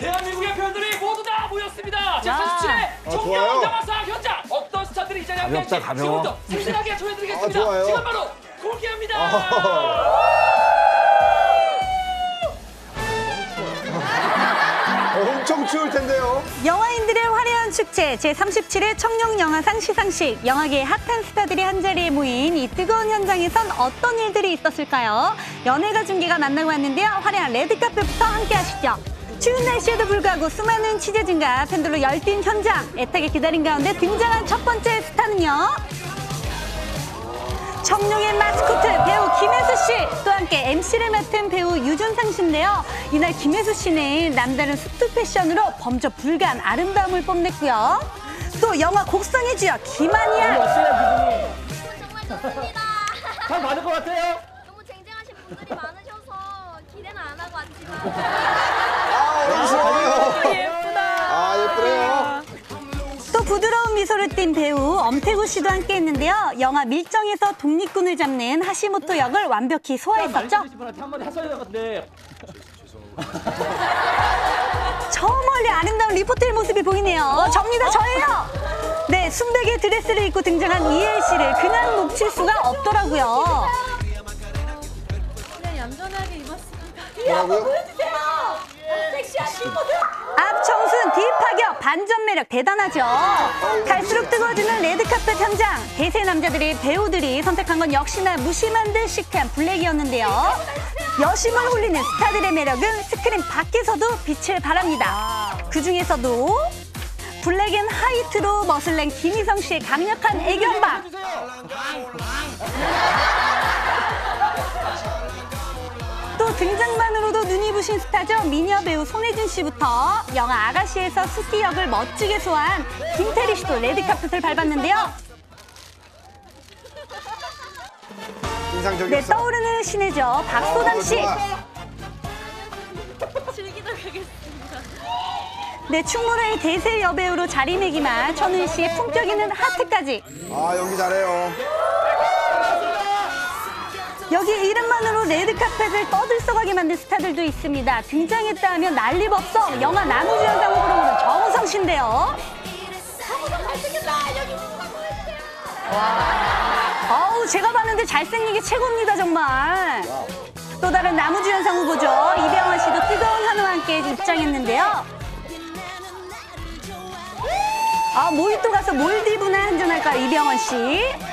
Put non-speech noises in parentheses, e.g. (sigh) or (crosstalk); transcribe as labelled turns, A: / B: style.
A: 대한민국의 배우들이 모두 다 모였습니다. 제
B: 야.
A: 47회
C: 아,
A: 청년
C: 좋아요.
A: 영화상 현장 어떤 스타들이 이 자리에 함께할지
C: 가볍다, 가벼워.
A: 지금부터 생생하게 전해드리겠습니다.
C: 아, 좋아요.
A: 지금 바로 공개합니다.
C: 엄청 추울 텐데요.
B: 영화인들의 화려한 축제 제37회 청룡영화상 시상식 영화계의 핫한 스타들이 한자리에 모인 이 뜨거운 현장에선 어떤 일들이 있었을까요? 연예가 중계가 만나고 왔는데요. 화려한 레드카펫부터 함께 하시죠. 추운 날씨에도 불구하고 수많은 취재진과 팬들로 열띤 현장 애타게 기다린 가운데 등장한 첫 번째 스타는요. 청룡의 마스코트 배우 김혜수 씨, 또 함께 MC를 맡은 배우 유준상 씨인데요. 이날 김혜수 씨는 남다른 수트 패션으로 범접 불가한 아름다움을 뽐냈고요. 또 영화 곡성의 주역 김한이야.
D: 어때요
E: 정말 좋습니다.
D: 상 받을 것 같아요? (laughs)
E: 너무 쟁쟁하신 분들이 많으셔서 기대는 안 하고 왔지만
B: 미소를 띤 배우 엄태구 씨도 함께 했는데요. 영화 밀정에서 독립군을 잡는 하시모토 역을 완벽히 소화했었죠.
D: 많이 분한테 한마디 하셔야 될것 같은데
B: 저 멀리 아름다운 리포터의 모습이 보이네요. 접니다, 저예요. 네, 순백의 드레스를 입고 등장한 이엘 씨를 그냥 놓칠 수가 없더라고요.
E: 그냥 얌전하게 입었습니다.
C: 뭐라고요?
B: 앞 청순, 뒷파격, 반전 매력 대단하죠. 갈수록 뜨거워지는 레드카펫 현장. 대세 남자들이 배우들이 선택한 건 역시나 무심한 듯 시크한 블랙이었는데요. 여심을 홀리는 스타들의 매력은 스크린 밖에서도 빛을 발합니다. 그 중에서도 black and white로 멋을 낸 김희성 씨의 강력한 애견박. 또 등장만으로도 눈이 부신 스타죠. 미녀 배우 손예진 씨부터 영화 아가씨에서 숙희 역을 멋지게 소화한 김태리 씨도 레드카펫을 밟았는데요. 네,
C: 인상적이었어.
B: 떠오르는 신이죠. 박소담 씨.
C: 좋아.
E: 즐기도록 하겠습니다.
B: 네, 충무로의 대세 여배우로 자리매김한 천은 씨의 품격 있는 하트까지.
C: 아, 연기 잘해요.
B: 여기 이름만으로 레드카펫을 떠들썩하게 만든 스타들도 있습니다. 등장했다 하면 난리법석 영화 나무주연상 후보로 오른 정우성 씨인데요. 어우, 제가 봤는데 잘생긴 게 최고입니다, 정말. 또 다른 나무주연상 후보죠. 이병헌 씨도 뜨거운 한우와 함께 입장했는데요. 아, 모히또 가서 몰디브나 한잔할까요, 이병헌 씨?